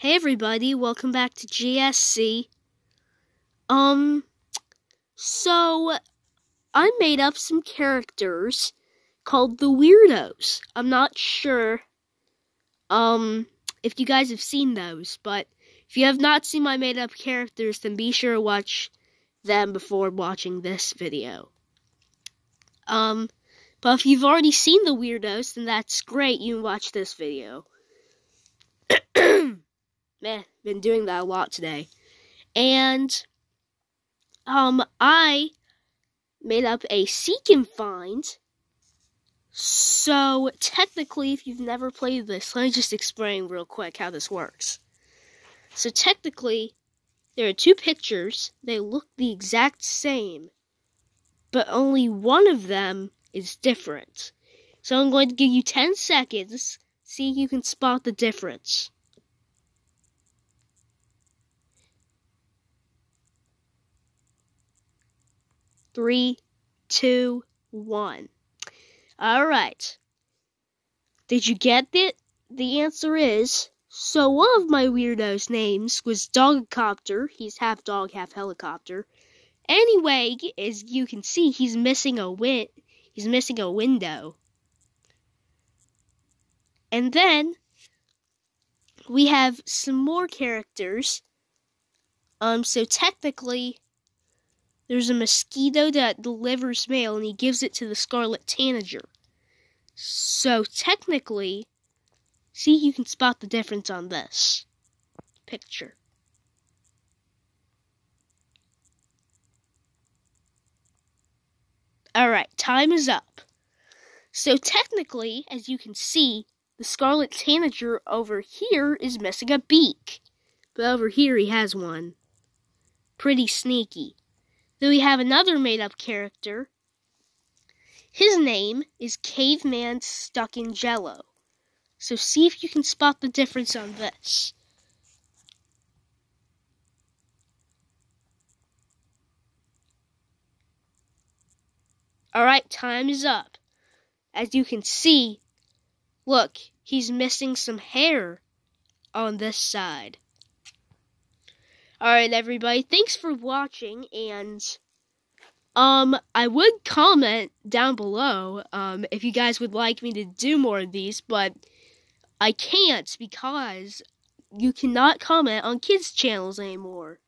Hey everybody, welcome back to GSC. Um, so I made up some characters called the Weirdos. I'm not sure, um, if you guys have seen those, but if you have not seen my made up characters, then be sure to watch them before watching this video. Um, but if you've already seen the Weirdos, then that's great, you can watch this video. Meh, been doing that a lot today. And um I made up a seek and find. So technically if you've never played this, let me just explain real quick how this works. So technically there are two pictures, they look the exact same, but only one of them is different. So I'm going to give you 10 seconds, see if you can spot the difference. Three, two, one. All right. Did you get it? The answer is so. One of my weirdos' names was Dogcopter. He's half dog, half helicopter. Anyway, as you can see, he's missing a win. He's missing a window. And then we have some more characters. Um, so technically, there's a mosquito that delivers mail and he gives it to the Scarlet Tanager. So technically, see you can spot the difference on this picture. Alright, time is up. So technically, as you can see, the Scarlet Tanager over here is missing a beak. But over here he has one. Pretty sneaky. Then we have another made up character. His name is Caveman Stuck in Jello. So see if you can spot the difference on this. Alright, time is up. As you can see, look, he's missing some hair on this side. Alright, everybody, thanks for watching, and, um, I would comment down below, um, if you guys would like me to do more of these, but I can't because you cannot comment on kids' channels anymore.